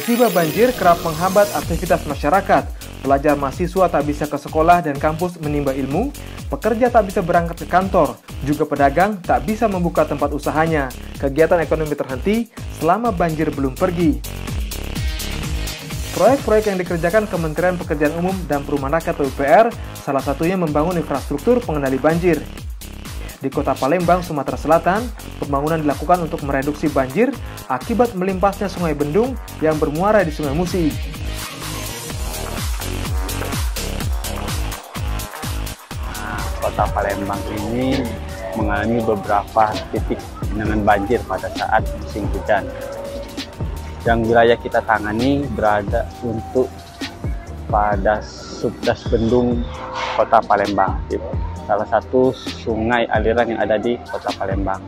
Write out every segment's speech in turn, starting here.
Musibah banjir kerap menghambat aktivitas masyarakat. Pelajar mahasiswa tak bisa ke sekolah dan kampus menimba ilmu, pekerja tak bisa berangkat ke kantor, juga pedagang tak bisa membuka tempat usahanya. Kegiatan ekonomi terhenti selama banjir belum pergi. Proyek-proyek yang dikerjakan Kementerian Pekerjaan Umum dan Perumahan Rakyat PUPR salah satunya membangun infrastruktur pengendali banjir. Di kota Palembang, Sumatera Selatan, pembangunan dilakukan untuk mereduksi banjir akibat melimpasnya sungai Bendung yang bermuara di Sungai Musi. Kota Palembang ini mengalami beberapa titik genangan banjir pada saat musim hujan. Yang wilayah kita tangani berada untuk pada subdas Bendung Kota Palembang salah satu sungai aliran yang ada di kota Palembang.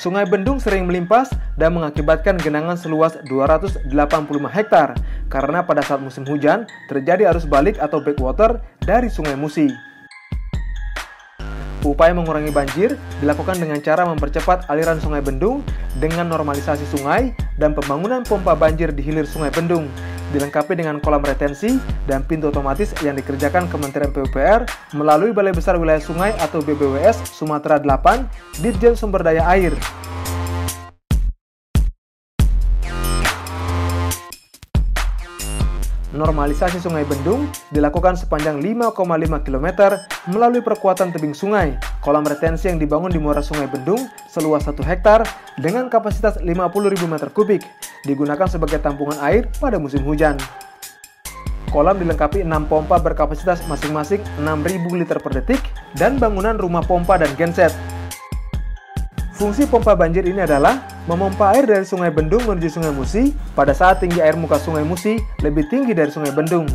Sungai Bendung sering melimpas dan mengakibatkan genangan seluas 285 hektar karena pada saat musim hujan terjadi arus balik atau backwater dari Sungai Musi. Upaya mengurangi banjir dilakukan dengan cara mempercepat aliran Sungai Bendung dengan normalisasi sungai dan pembangunan pompa banjir di hilir Sungai Bendung dilengkapi dengan kolam retensi dan pintu otomatis yang dikerjakan Kementerian PUPR melalui Balai Besar Wilayah Sungai atau BBWS Sumatera 8 Ditjen Sumber Daya Air. Normalisasi Sungai Bendung dilakukan sepanjang 5,5 km melalui perkuatan tebing sungai, kolam retensi yang dibangun di muara Sungai Bendung seluas 1 hektar dengan kapasitas 50.000 meter kubik, digunakan sebagai tampungan air pada musim hujan. Kolam dilengkapi 6 pompa berkapasitas masing-masing 6.000 liter per detik dan bangunan rumah pompa dan genset. Fungsi pompa banjir ini adalah memompa air dari Sungai Bendung menuju Sungai Musi pada saat tinggi air muka Sungai Musi lebih tinggi dari Sungai Bendung.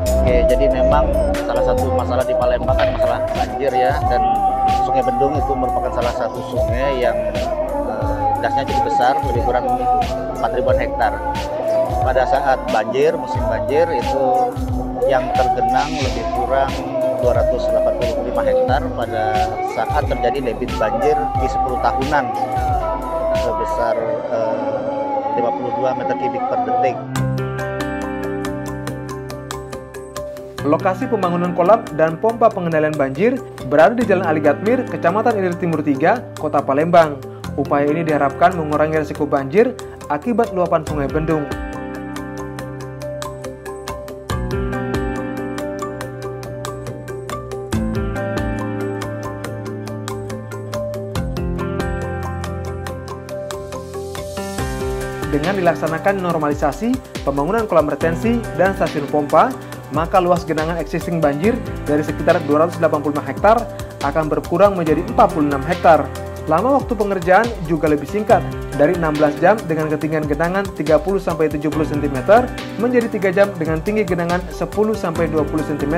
Oke, jadi memang salah satu masalah di Palembang kan masalah banjir ya dan Sungai Bendung itu merupakan salah satu sungai yang dasnya cukup besar, lebih kurang 4 ribuan hektar. Pada saat banjir, musim banjir itu yang tergenang lebih kurang 285 hektar pada saat terjadi debit banjir di 10 tahunan sebesar eh, 52 meter kubik per detik. Lokasi pembangunan kolam dan pompa pengendalian banjir berada di Jalan Aligatmir, Kecamatan Ilir Timur 3, Kota Palembang. Upaya ini diharapkan mengurangi risiko banjir akibat luapan Sungai Bendung. Dilaksanakan normalisasi, pembangunan kolam retensi, dan stasiun pompa, maka luas genangan existing banjir dari sekitar 285 hektar akan berkurang menjadi 46 hektar. Lama waktu pengerjaan juga lebih singkat, dari 16 jam dengan ketinggian genangan 30-70 cm menjadi 3 jam dengan tinggi genangan 10-20 cm.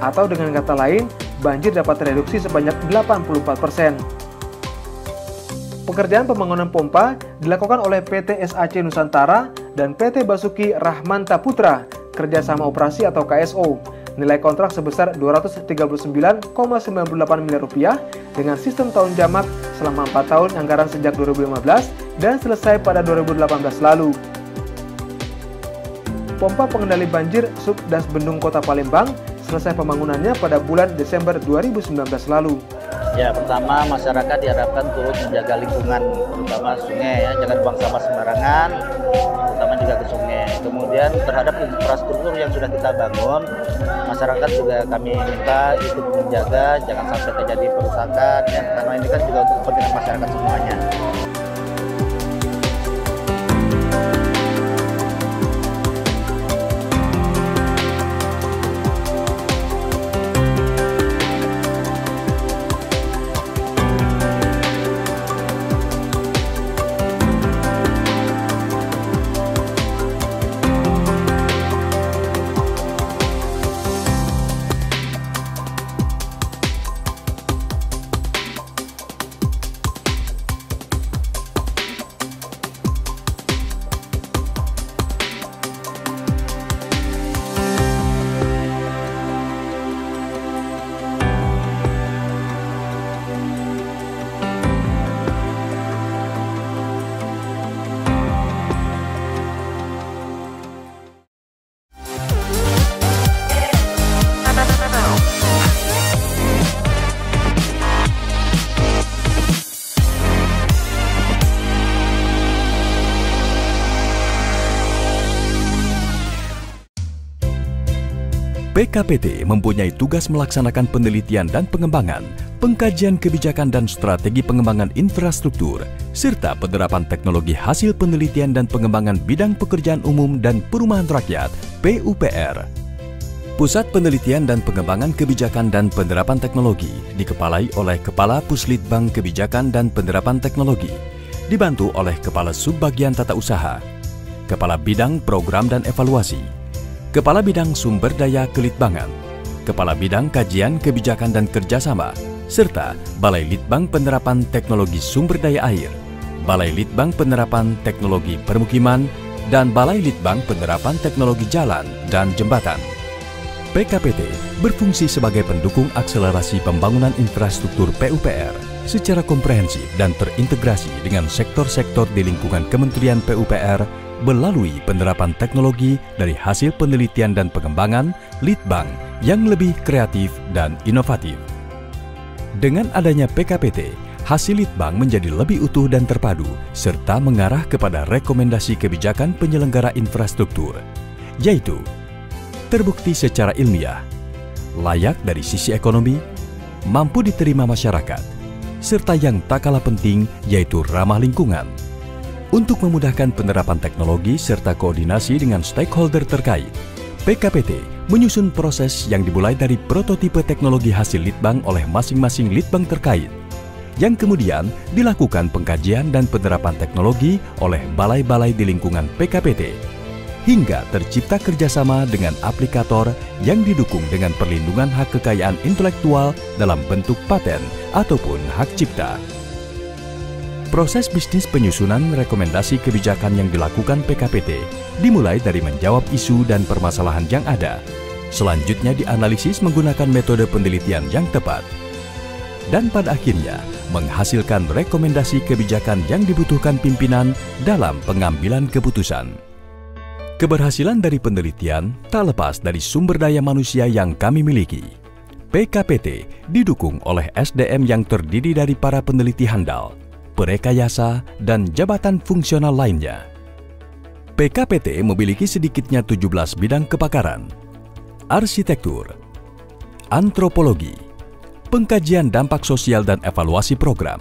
Atau dengan kata lain, banjir dapat tereduksi sebanyak 84%. Pekerjaan pembangunan pompa dilakukan oleh PT SAC Nusantara dan PT Basuki Rahmanta Putra, kerjasama operasi atau KSO. Nilai kontrak sebesar 239,98 miliar rupiah dengan sistem tahun jamak selama 4 tahun anggaran sejak 2015 dan selesai pada 2018 lalu. Pompa pengendali banjir Subdas Bendung Kota Palembang selesai pembangunannya pada bulan Desember 2019 lalu. Ya, pertama masyarakat diharapkan turut menjaga lingkungan, terutama sungai ya, jangan buang sampah sembarangan, terutama juga ke sungai. Kemudian terhadap infrastruktur yang sudah kita bangun, masyarakat juga kami minta ikut menjaga, jangan sampai terjadi perusakan, ya, karena ini kan juga untuk kepentingan masyarakat semuanya. PKPT mempunyai tugas melaksanakan penelitian dan pengembangan, pengkajian kebijakan dan strategi pengembangan infrastruktur, serta penerapan teknologi hasil penelitian dan pengembangan bidang pekerjaan umum dan perumahan rakyat PUPR. Pusat Penelitian dan Pengembangan Kebijakan dan Penerapan Teknologi dikepalai oleh Kepala Puslitbang Kebijakan dan Penerapan Teknologi, dibantu oleh Kepala Subbagian Tata Usaha, Kepala Bidang Program dan Evaluasi, Kepala Bidang Sumber Daya Kelitbangan, Kepala Bidang Kajian Kebijakan dan Kerjasama, serta Balai Litbang Penerapan Teknologi Sumber Daya Air, Balai Litbang Penerapan Teknologi Permukiman, dan Balai Litbang Penerapan Teknologi Jalan dan Jembatan. PKPT berfungsi sebagai pendukung akselerasi pembangunan infrastruktur PUPR secara komprehensif dan terintegrasi dengan sektor-sektor di lingkungan Kementerian PUPR melalui penerapan teknologi dari hasil penelitian dan pengembangan Litbang yang lebih kreatif dan inovatif. Dengan adanya PKPT, hasil Litbang menjadi lebih utuh dan terpadu, serta mengarah kepada rekomendasi kebijakan penyelenggara infrastruktur, yaitu terbukti secara ilmiah, layak dari sisi ekonomi, mampu diterima masyarakat, serta yang tak kalah penting yaitu ramah lingkungan untuk memudahkan penerapan teknologi serta koordinasi dengan stakeholder terkait. PKPT menyusun proses yang dimulai dari prototipe teknologi hasil litbang oleh masing-masing litbang terkait, yang kemudian dilakukan pengkajian dan penerapan teknologi oleh balai-balai di lingkungan PKPT, hingga tercipta kerjasama dengan aplikator yang didukung dengan perlindungan hak kekayaan intelektual dalam bentuk paten ataupun hak cipta. Proses bisnis penyusunan rekomendasi kebijakan yang dilakukan PKPT dimulai dari menjawab isu dan permasalahan yang ada. Selanjutnya dianalisis menggunakan metode penelitian yang tepat. Dan pada akhirnya menghasilkan rekomendasi kebijakan yang dibutuhkan pimpinan dalam pengambilan keputusan. Keberhasilan dari penelitian tak lepas dari sumber daya manusia yang kami miliki. PKPT didukung oleh SDM yang terdiri dari para peneliti handal, perekayasa, dan jabatan fungsional lainnya. PKPT memiliki sedikitnya 17 bidang kepakaran, arsitektur, antropologi, pengkajian dampak sosial dan evaluasi program,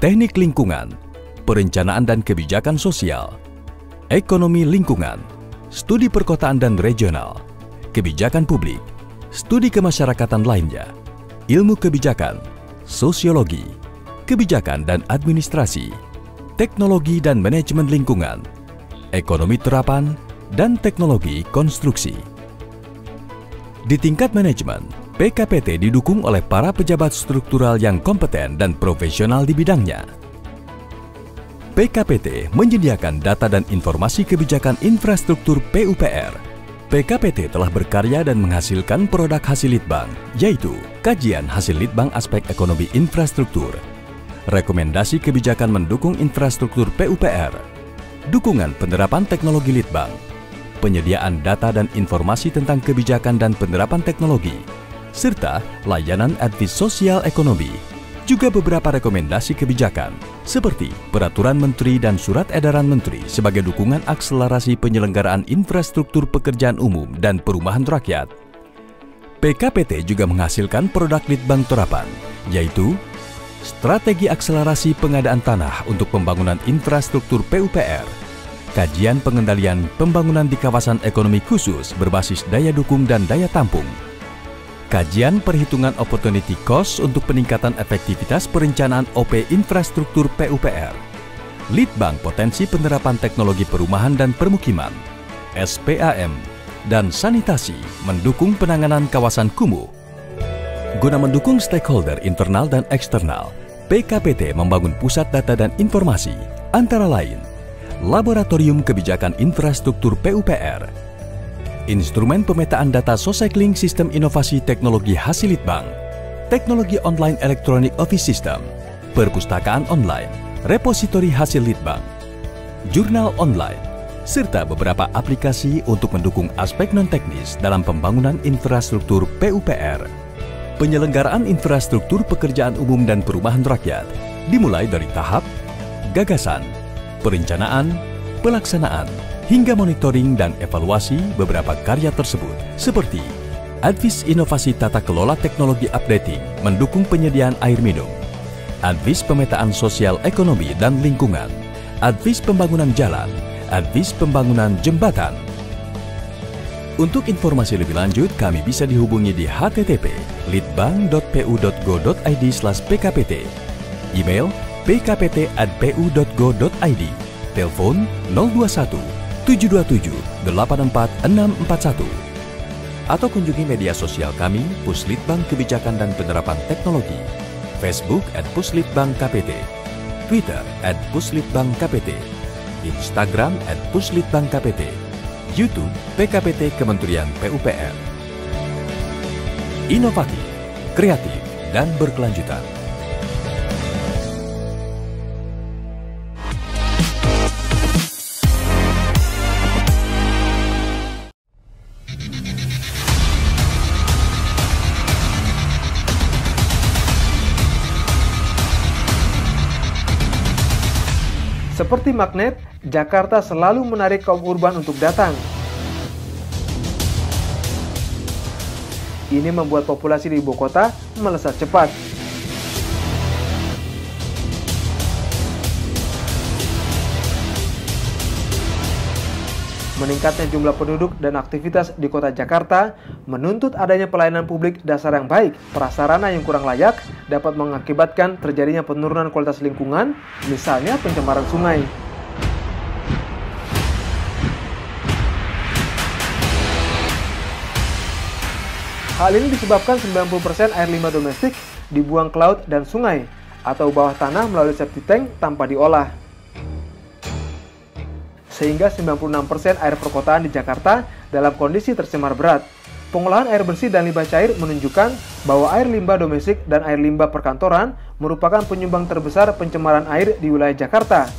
teknik lingkungan, perencanaan dan kebijakan sosial, ekonomi lingkungan, studi perkotaan dan regional, kebijakan publik, studi kemasyarakatan lainnya, ilmu kebijakan, sosiologi, kebijakan dan administrasi, teknologi dan manajemen lingkungan, ekonomi terapan, dan teknologi konstruksi. Di tingkat manajemen, PKPT didukung oleh para pejabat struktural yang kompeten dan profesional di bidangnya. PKPT menyediakan data dan informasi kebijakan infrastruktur PUPR. PKPT telah berkarya dan menghasilkan produk hasil litbang, yaitu kajian hasil litbang aspek ekonomi infrastruktur, rekomendasi kebijakan mendukung infrastruktur PUPR, dukungan penerapan teknologi Litbang, penyediaan data dan informasi tentang kebijakan dan penerapan teknologi, serta layanan advis sosial ekonomi, juga beberapa rekomendasi kebijakan, seperti Peraturan Menteri dan Surat Edaran Menteri sebagai dukungan akselerasi penyelenggaraan infrastruktur pekerjaan umum dan perumahan rakyat. PKPT juga menghasilkan produk Litbang Terapan, yaitu Strategi Akselerasi Pengadaan Tanah untuk Pembangunan Infrastruktur PUPR, Kajian Pengendalian Pembangunan di Kawasan Ekonomi Khusus berbasis daya dukung dan daya tampung, Kajian Perhitungan Opportunity Cost untuk peningkatan efektivitas perencanaan OP Infrastruktur PUPR, Litbang Potensi Penerapan Teknologi Perumahan dan Permukiman, SPAM, dan Sanitasi mendukung penanganan kawasan kumuh Guna mendukung stakeholder internal dan eksternal, PKPT membangun pusat data dan informasi, antara lain Laboratorium Kebijakan Infrastruktur PUPR, Instrumen Pemetaan Data Sosekling Sistem Inovasi Teknologi Hasil Litbang, Teknologi Online Electronic Office System, Perpustakaan Online, Repositori Hasil Litbang, Jurnal Online, serta beberapa aplikasi untuk mendukung aspek non-teknis dalam pembangunan infrastruktur PUPR penyelenggaraan infrastruktur pekerjaan umum dan perumahan rakyat dimulai dari tahap gagasan, perencanaan, pelaksanaan, hingga monitoring dan evaluasi beberapa karya tersebut seperti Advis Inovasi Tata Kelola Teknologi Updating mendukung penyediaan air minum. Advis Pemetaan Sosial Ekonomi dan Lingkungan. Advis Pembangunan Jalan. Advis Pembangunan Jembatan. Untuk informasi lebih lanjut, kami bisa dihubungi di http litbang.pu.go.id pkpt, email pkpt@pu.go.id, telepon 021 727 84641 atau kunjungi media sosial kami Puslitbang Kebijakan dan Penerapan Teknologi, Facebook at Puslitbang KPT, Twitter at Puslitbang KPT, Instagram at Puslitbang KPT, YouTube PKPT Kementerian PUPR. Inovatif, kreatif, dan berkelanjutan. Seperti magnet, Jakarta selalu menarik kaum urban untuk datang. Ini membuat populasi di ibu kota melesat cepat. Meningkatnya jumlah penduduk dan aktivitas di kota Jakarta menuntut adanya pelayanan publik dasar yang baik. Prasarana yang kurang layak dapat mengakibatkan terjadinya penurunan kualitas lingkungan, misalnya pencemaran sungai. Hal ini disebabkan 90% air limbah domestik dibuang ke laut dan sungai atau bawah tanah melalui septic tank tanpa diolah sehingga 96% air perkotaan di Jakarta dalam kondisi tercemar berat. Pengolahan air bersih dan limbah cair menunjukkan bahwa air limbah domestik dan air limbah perkantoran merupakan penyumbang terbesar pencemaran air di wilayah Jakarta.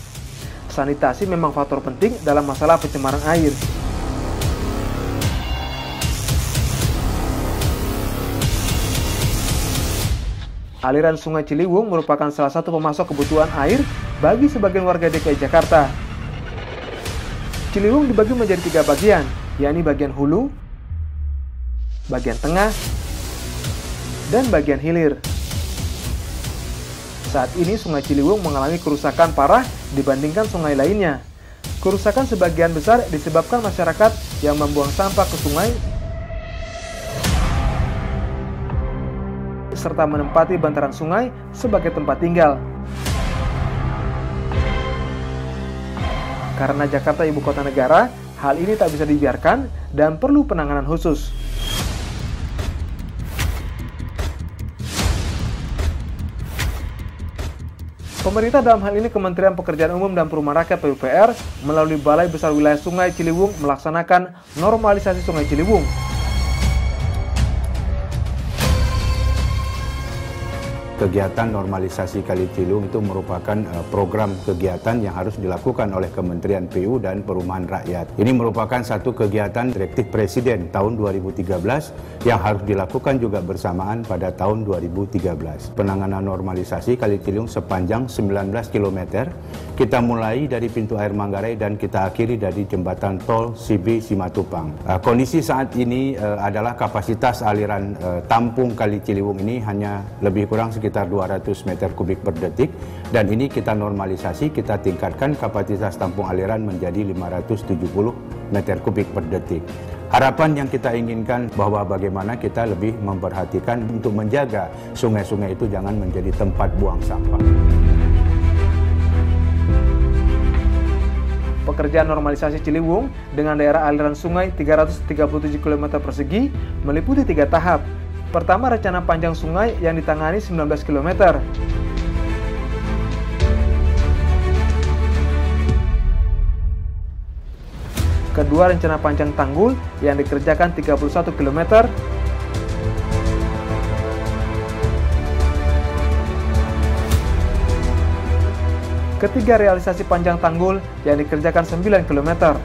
Sanitasi memang faktor penting dalam masalah pencemaran air. Aliran Sungai Ciliwung merupakan salah satu pemasok kebutuhan air bagi sebagian warga DKI Jakarta. Ciliwung dibagi menjadi tiga bagian, yakni bagian hulu, bagian tengah, dan bagian hilir. Saat ini Sungai Ciliwung mengalami kerusakan parah dibandingkan sungai lainnya. Kerusakan sebagian besar disebabkan masyarakat yang membuang sampah ke sungai serta menempati bantaran sungai sebagai tempat tinggal. Karena Jakarta ibu kota negara, hal ini tak bisa dibiarkan dan perlu penanganan khusus. Pemerintah dalam hal ini Kementerian Pekerjaan Umum dan Perumahan Rakyat PUPR melalui Balai Besar Wilayah Sungai Ciliwung melaksanakan normalisasi Sungai Ciliwung kegiatan normalisasi Kali Ciliwung itu merupakan uh, program kegiatan yang harus dilakukan oleh Kementerian PU dan Perumahan Rakyat. Ini merupakan satu kegiatan direktif Presiden tahun 2013 yang harus dilakukan juga bersamaan pada tahun 2013. Penanganan normalisasi Kali Ciliwung sepanjang 19 km. Kita mulai dari pintu air Manggarai dan kita akhiri dari jembatan tol Sibi Simatupang. Uh, kondisi saat ini uh, adalah kapasitas aliran tampung Kali Ciliwung ini hanya lebih kurang sekitar sekitar 200 meter kubik per detik dan ini kita normalisasi, kita tingkatkan kapasitas tampung aliran menjadi 570 meter kubik per detik. Harapan yang kita inginkan bahwa bagaimana kita lebih memperhatikan untuk menjaga sungai-sungai itu jangan menjadi tempat buang sampah. Pekerjaan normalisasi Ciliwung dengan daerah aliran sungai 337 km persegi meliputi tiga tahap, Pertama, rencana panjang sungai yang ditangani 19 km. Kedua, rencana panjang tanggul yang dikerjakan 31 km. Ketiga, realisasi panjang tanggul yang dikerjakan 9 km.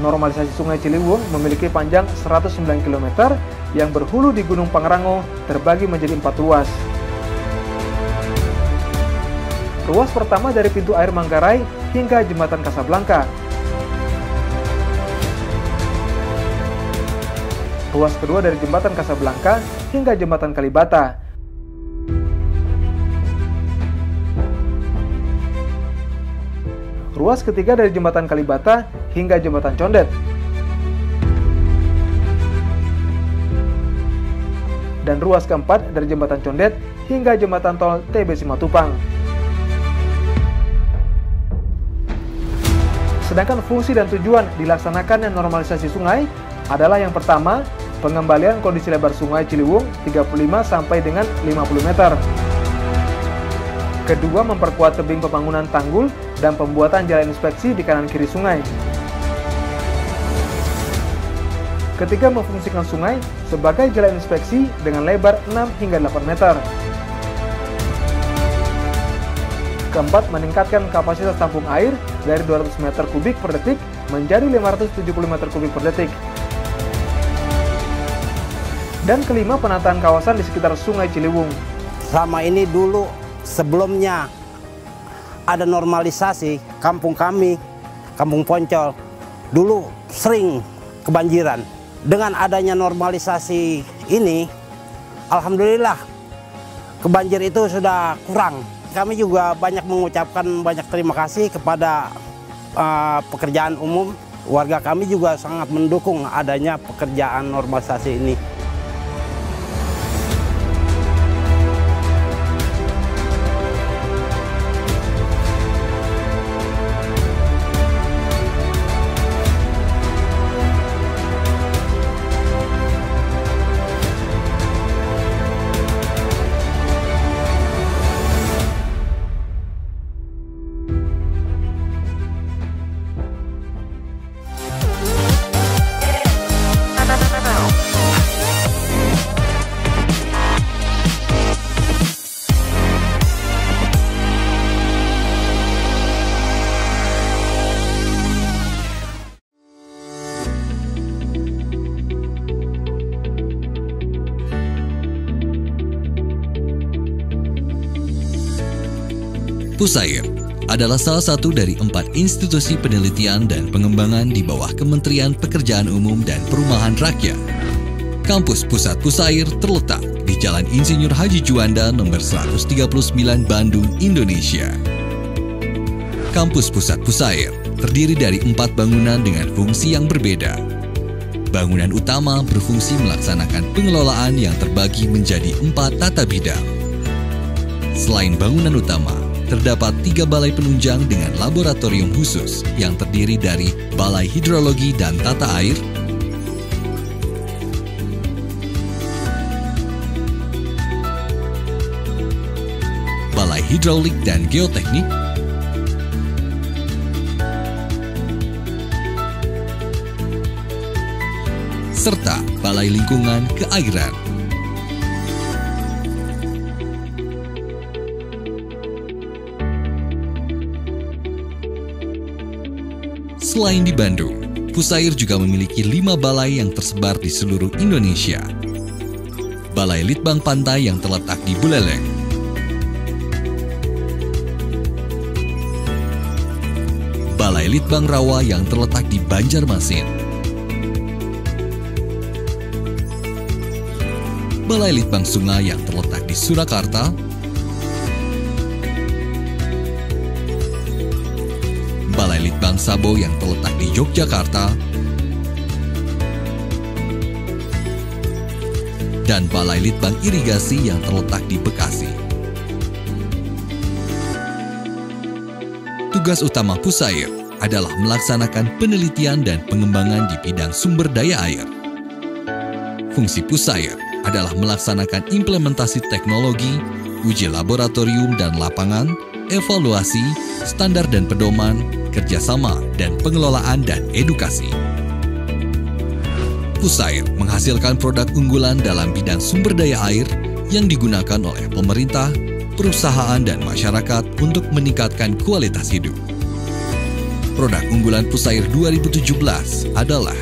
Normalisasi Sungai Ciliwung memiliki panjang 109 km yang berhulu di Gunung Pangrango terbagi menjadi empat ruas. Ruas pertama dari pintu air Manggarai hingga jembatan Kasablanka. ruas kedua dari jembatan Kasablanka hingga jembatan Kalibata. Ruas ketiga dari jembatan Kalibata hingga jembatan Condet. Dan ruas keempat dari jembatan Condet hingga jembatan tol TB Simatupang. Sedangkan fungsi dan tujuan dilaksanakannya normalisasi sungai adalah yang pertama, pengembalian kondisi lebar sungai Ciliwung 35 sampai dengan 50 meter. Kedua, memperkuat tebing pembangunan tanggul dan pembuatan jalan inspeksi di kanan kiri sungai. Ketiga, memfungsikan sungai sebagai jalan inspeksi dengan lebar 6 hingga 8 meter. Keempat, meningkatkan kapasitas tampung air dari 200 meter kubik per detik menjadi 570 meter kubik per detik. Dan kelima, penataan kawasan di sekitar Sungai Ciliwung. Selama ini dulu sebelumnya ada normalisasi kampung kami, kampung Poncol, dulu sering kebanjiran. Dengan adanya normalisasi ini, Alhamdulillah kebanjir itu sudah kurang kami juga banyak mengucapkan banyak terima kasih kepada uh, pekerjaan umum. Warga kami juga sangat mendukung adanya pekerjaan normalisasi ini. Pusair adalah salah satu dari empat institusi penelitian dan pengembangan di bawah Kementerian Pekerjaan Umum dan Perumahan Rakyat. Kampus Pusat Pusair terletak di Jalan Insinyur Haji Juanda nomor 139 Bandung, Indonesia. Kampus Pusat Pusair terdiri dari empat bangunan dengan fungsi yang berbeda. Bangunan utama berfungsi melaksanakan pengelolaan yang terbagi menjadi empat tata bidang. Selain bangunan utama, terdapat tiga balai penunjang dengan laboratorium khusus yang terdiri dari Balai Hidrologi dan Tata Air, Balai Hidrolik dan Geoteknik, serta Balai Lingkungan Keairan. Selain di Bandung, Pusair juga memiliki lima balai yang tersebar di seluruh Indonesia. Balai Litbang Pantai yang terletak di Buleleng, Balai Litbang Rawa yang terletak di Banjarmasin, Balai Litbang Sungai yang terletak di Surakarta, Sabo yang terletak di Yogyakarta, dan Balai Litbang Irigasi yang terletak di Bekasi. Tugas utama Pusair adalah melaksanakan penelitian dan pengembangan di bidang sumber daya air. Fungsi Pusair adalah melaksanakan implementasi teknologi, uji laboratorium dan lapangan, evaluasi, standar dan pedoman, kerjasama, dan pengelolaan dan edukasi. Pusair menghasilkan produk unggulan dalam bidang sumber daya air yang digunakan oleh pemerintah, perusahaan, dan masyarakat untuk meningkatkan kualitas hidup. Produk unggulan Pusair 2017 adalah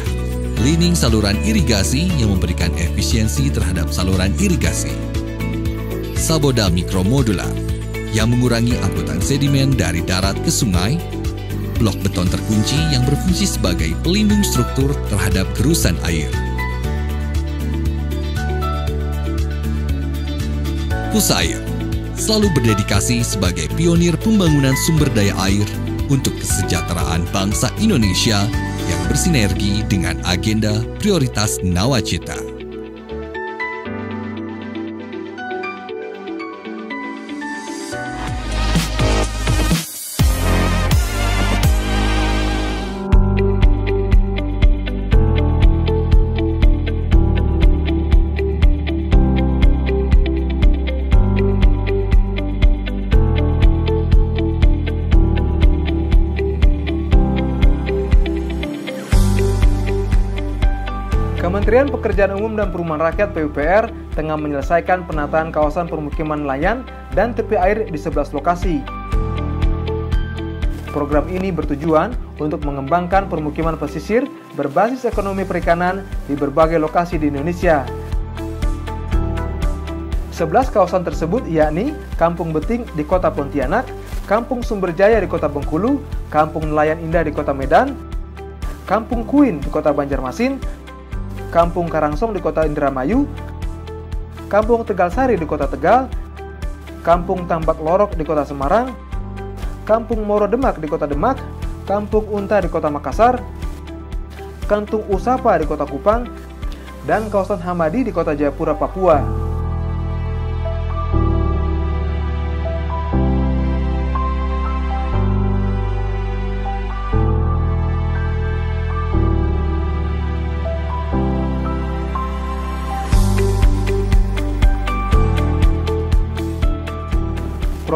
cleaning saluran irigasi yang memberikan efisiensi terhadap saluran irigasi. Saboda mikromodular yang mengurangi angkutan sedimen dari darat ke sungai blok beton terkunci yang berfungsi sebagai pelindung struktur terhadap kerusakan air. Pusair selalu berdedikasi sebagai pionir pembangunan sumber daya air untuk kesejahteraan bangsa Indonesia yang bersinergi dengan agenda prioritas Nawacita. Kementerian Pekerjaan Umum dan Perumahan Rakyat PUPR tengah menyelesaikan penataan kawasan permukiman nelayan dan tepi air di 11 lokasi. Program ini bertujuan untuk mengembangkan permukiman pesisir berbasis ekonomi perikanan di berbagai lokasi di Indonesia. 11 kawasan tersebut yakni Kampung Beting di Kota Pontianak, Kampung Sumberjaya di Kota Bengkulu, Kampung Nelayan Indah di Kota Medan, Kampung Kuin di Kota Banjarmasin, Kampung Karangsong di kota Indramayu, Kampung Tegal Sari di kota Tegal, Kampung Tambak Lorok di kota Semarang, Kampung Moro Demak di kota Demak, Kampung Unta di kota Makassar, Kantung Usapa di kota Kupang, dan kawasan Hamadi di kota Jayapura, Papua.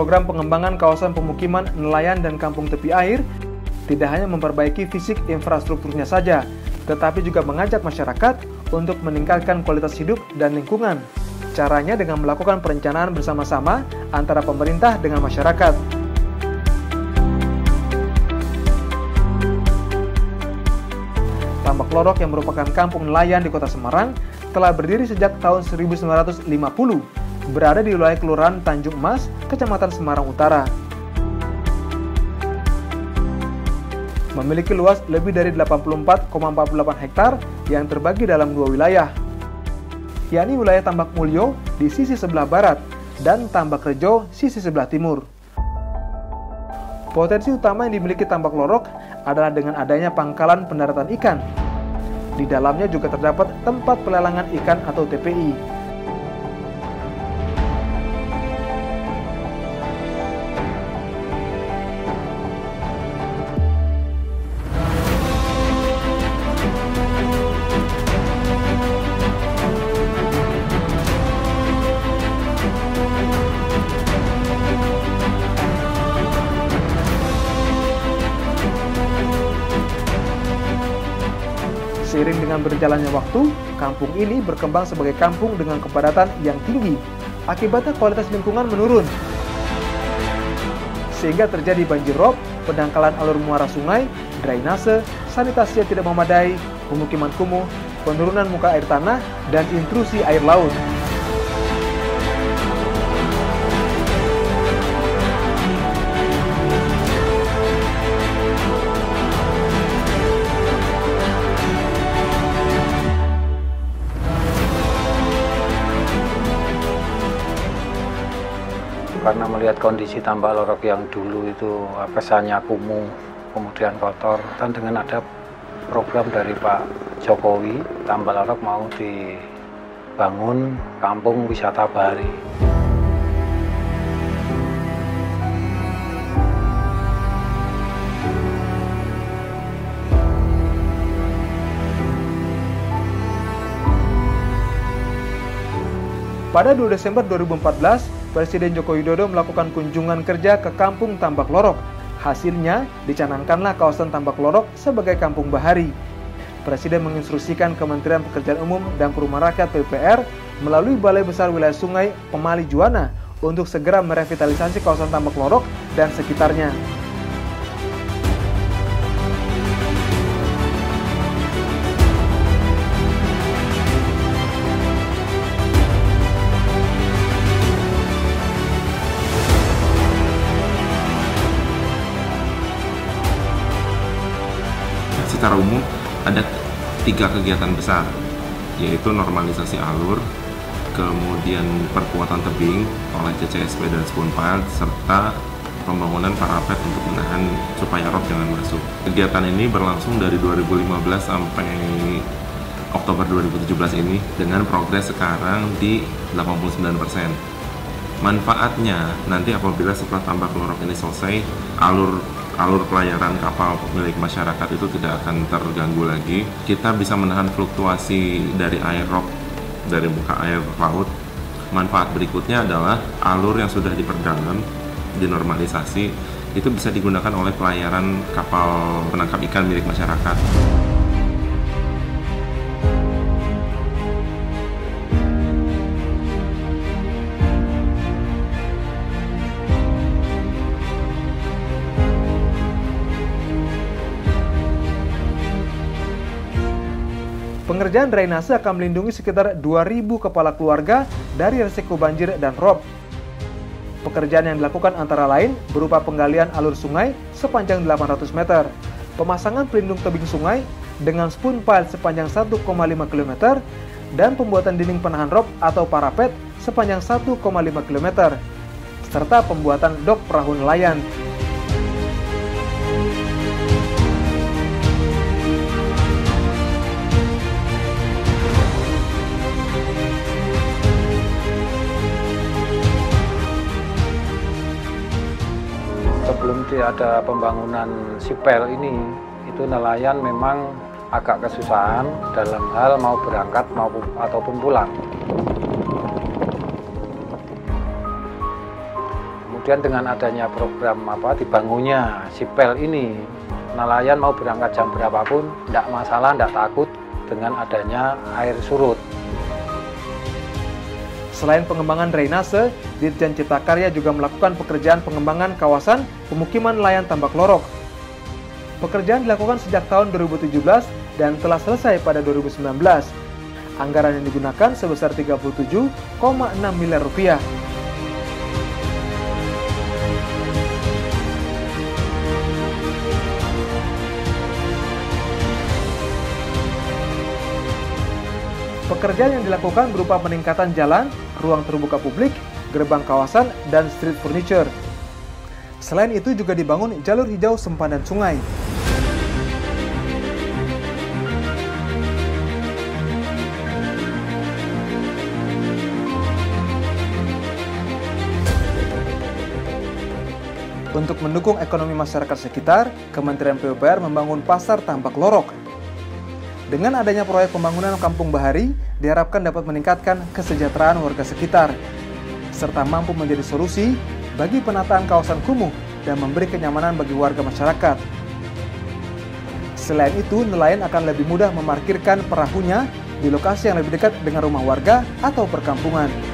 Program pengembangan kawasan pemukiman, nelayan, dan kampung tepi air tidak hanya memperbaiki fisik infrastrukturnya saja, tetapi juga mengajak masyarakat untuk meningkatkan kualitas hidup dan lingkungan. Caranya dengan melakukan perencanaan bersama-sama antara pemerintah dengan masyarakat. Tambak Lorok yang merupakan kampung nelayan di kota Semarang telah berdiri sejak tahun 1950 berada di wilayah Kelurahan Tanjung Emas, Kecamatan Semarang Utara. Memiliki luas lebih dari 84,48 hektar yang terbagi dalam dua wilayah, yakni wilayah Tambak Mulyo di sisi sebelah barat dan Tambak Rejo sisi sebelah timur. Potensi utama yang dimiliki Tambak Lorok adalah dengan adanya pangkalan pendaratan ikan. Di dalamnya juga terdapat tempat pelelangan ikan atau TPI berjalannya waktu, kampung ini berkembang sebagai kampung dengan kepadatan yang tinggi. Akibatnya kualitas lingkungan menurun. Sehingga terjadi banjir rob, pendangkalan alur muara sungai, drainase, sanitasi yang tidak memadai, pemukiman kumuh, penurunan muka air tanah, dan intrusi air laut. Karena melihat kondisi tambak lorok yang dulu itu kesannya kumuh, kemudian kotor, dan dengan ada program dari Pak Jokowi, tambak lorok mau dibangun kampung wisata bahari. Pada 2 Desember 2014, Presiden Joko Widodo melakukan kunjungan kerja ke Kampung Tambak Lorok. Hasilnya, dicanangkanlah kawasan Tambak Lorok sebagai kampung bahari. Presiden menginstruksikan Kementerian Pekerjaan Umum dan Perumahan Rakyat PUPR melalui Balai Besar Wilayah Sungai Pemali Juwana untuk segera merevitalisasi kawasan Tambak Lorok dan sekitarnya. Secara umum ada tiga kegiatan besar, yaitu normalisasi alur, kemudian perkuatan tebing oleh CCSP dan Spoonpile, serta pembangunan parapet untuk menahan supaya rob jangan masuk. Kegiatan ini berlangsung dari 2015 sampai Oktober 2017 ini dengan progres sekarang di 89%. Manfaatnya nanti apabila setelah tambak lorok ini selesai, alur alur pelayaran kapal milik masyarakat itu tidak akan terganggu lagi. Kita bisa menahan fluktuasi dari air rob dari muka air laut. Manfaat berikutnya adalah alur yang sudah diperdalam dinormalisasi itu bisa digunakan oleh pelayaran kapal penangkap ikan milik masyarakat. Pengerjaan drainase akan melindungi sekitar 2.000 kepala keluarga dari resiko banjir dan rob Pekerjaan yang dilakukan antara lain berupa penggalian alur sungai sepanjang 800 meter, pemasangan pelindung tebing sungai dengan spoon pile sepanjang 1,5 km, dan pembuatan dinding penahan rob atau parapet sepanjang 1,5 km, serta pembuatan dok perahu nelayan. Sebelum ada pembangunan sipel ini itu nelayan memang agak kesusahan dalam hal mau berangkat maupun ataupun pulang. Kemudian dengan adanya program apa dibangunnya sipel ini, nelayan mau berangkat jam berapapun tidak masalah, tidak takut dengan adanya air surut. Selain pengembangan drainase, Dirjen Cipta Karya juga melakukan pekerjaan pengembangan kawasan pemukiman nelayan Tambak Lorok. Pekerjaan dilakukan sejak tahun 2017 dan telah selesai pada 2019. Anggaran yang digunakan sebesar 37,6 miliar rupiah. Pekerjaan yang dilakukan berupa peningkatan jalan, ruang terbuka publik, gerbang kawasan, dan street furniture. Selain itu juga dibangun jalur hijau sempadan sungai. Untuk mendukung ekonomi masyarakat sekitar, Kementerian PUPR membangun pasar tampak lorok dengan adanya proyek pembangunan Kampung Bahari, diharapkan dapat meningkatkan kesejahteraan warga sekitar, serta mampu menjadi solusi bagi penataan kawasan kumuh dan memberi kenyamanan bagi warga masyarakat. Selain itu, nelayan akan lebih mudah memarkirkan perahunya di lokasi yang lebih dekat dengan rumah warga atau perkampungan.